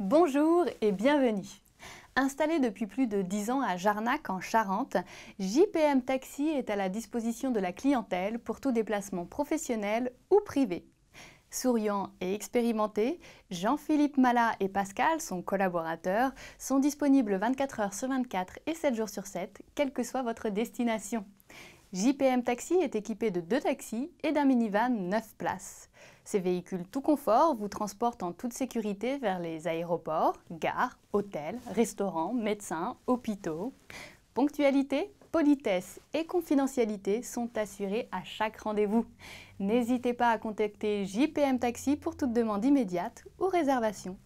Bonjour et bienvenue. Installé depuis plus de 10 ans à Jarnac en Charente, JPM Taxi est à la disposition de la clientèle pour tout déplacement professionnel ou privé. Souriant et expérimenté, Jean-Philippe Malat et Pascal, son collaborateur, sont disponibles 24 heures sur 24 et 7 jours sur 7, quelle que soit votre destination. JPM Taxi est équipé de deux taxis et d'un minivan 9 places. Ces véhicules tout confort vous transportent en toute sécurité vers les aéroports, gares, hôtels, restaurants, médecins, hôpitaux. Ponctualité, politesse et confidentialité sont assurées à chaque rendez-vous. N'hésitez pas à contacter JPM Taxi pour toute demande immédiate ou réservation.